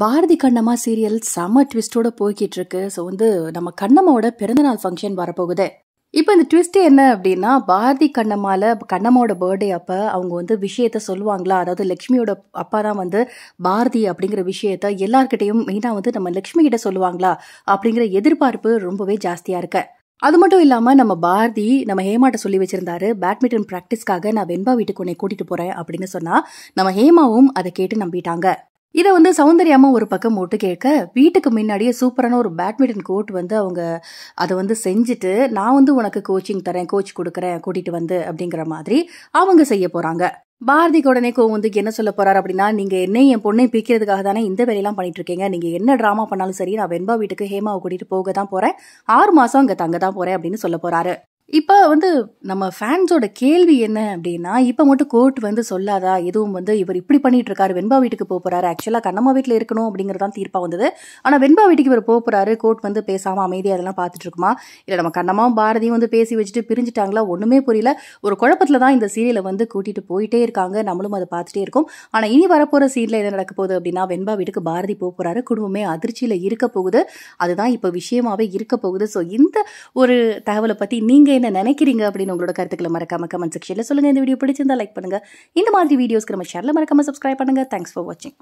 Bharathi Kannamma serial செம ட்விஸ்டோட போய்கிட்டு இருக்கு ஸோ வந்து நம்ம கண்ணம்மாவோட பிறந்தநாள் ஃபங்க்ஷன் வரப்போகுது. இப்போ இந்த ட்விஸ்ட் என்ன அப்படின்னா பாரதி கண்ணம்மால கண்ணம்மாவோட பர்த்டே அப்போ அவங்க வந்து விஷயத்த சொல்லுவாங்களா? அதாவது லக்ஷ்மியோட அப்பா தான் வந்து பாரதி அப்படிங்கிற விஷயத்த எல்லார்கிட்டையும் மெயினாக வந்து நம்ம லக்ஷ்மி கிட்ட சொல்லுவாங்களா? அப்படிங்கிற எதிர்பார்ப்பு ரொம்பவே ஜாஸ்தியாக இருக்கு. அது மட்டும் இல்லாமல் நம்ம பாரதி நம்ம ஹேமாட்ட சொல்லி வச்சிருந்தாரு பேட்மிண்டன் ப்ராக்டிஸ்க்காக நான் வெண்பா வீட்டுக்கு உன்னை கூட்டிட்டு போறேன் அப்படின்னு சொன்னா நம்ம ஹேமாவும் அதை கேட்டு நம்பிட்டாங்க. இதை வந்து சௌந்தர்யாமா ஒரு பக்கம் ஓட்டு கேட்க வீட்டுக்கு முன்னாடியே சூப்பரான ஒரு பேட்மிண்டன் கோர்ட் வந்து அவங்க அதை வந்து செஞ்சுட்டு நான் வந்து உனக்கு கோச்சிங் தரேன் கோச் கொடுக்குறேன் கூட்டிட்டு வந்து அப்படிங்கிற மாதிரி அவங்க செய்ய போறாங்க. பாரதிக்கு உடனே கோவம் வந்து என்ன சொல்ல போறாரு அப்படின்னா நீங்க என்னை என் பொண்ணை பிரிக்கிறதுக்காக தானே இந்த வேலையெல்லாம் பண்ணிட்டு இருக்கீங்க. நீங்க என்ன டிராமா பண்ணாலும் சரி நான் வெண்பா வீட்டுக்கு ஹேமாவை கூட்டிட்டு போக தான் போறேன். ஆறு மாசம் அங்க தங்க தான் போறேன் அப்படின்னு சொல்ல போறாரு. இப்போ வந்து நம்ம ஃபேன்ஸோட கேள்வி என்ன அப்படின்னா இப்போ மட்டும் கோர்ட் வந்து சொல்லாதா? எதுவும் வந்து இவர் இப்படி பண்ணிட்டு இருக்காரு வெண்பா வீட்டுக்கு போக போறாரு. ஆக்சுவலாக கண்ணம்மா வீட்டில் இருக்கணும் அப்படிங்கிறதான் தீர்ப்பாக வந்தது. ஆனால் வெண்பா வீட்டுக்கு இவர் போக போறாரு கோர்ட் வந்து பேசாமல் அமைதியாக அதெல்லாம் பார்த்துட்டு இருக்குமா? இல்லை நம்ம கண்ணம்மாவும் பாரதியும் வந்து பேசி வச்சுட்டு பிரிஞ்சுட்டாங்களா? ஒன்றுமே புரியல. ஒரு குழப்பத்தில் தான் இந்த சீரியலை வந்து கூட்டிட்டு போயிட்டே இருக்காங்க. நம்மளும் அதை பார்த்துட்டே இருக்கோம். ஆனால் இனி வரப்போகிற சீரியல் என்ன நடக்க போகுது அப்படின்னா வெண்பா வீட்டுக்கு பாரதி போக போறாரு. குடும்பமே அதிர்ச்சியில் இருக்க போகுது. அதுதான் இப்போ விஷயமாவே இருக்க போகுது. ஸோ இந்த ஒரு தகவலை பற்றி நீங்கள் என்ன நினைக்கிறீங்க அப்படின்னு உங்களோட கருத்துக்களை மறக்காம கமெண்ட் செக்ஷனில் சொல்லுங்கள் இந்த வீடியோ பிடிச்சிருந்தா லைக் பண்ணுங்க. இந்த மாதிரி வீடியோஸ்க்கு நம்ம ஷேரில் மறக்காம சப்ஸ்கிரைப் பண்ணுங்க. தேங்க்ஸ் ஃபார் வாட்சிங்